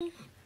Hmm.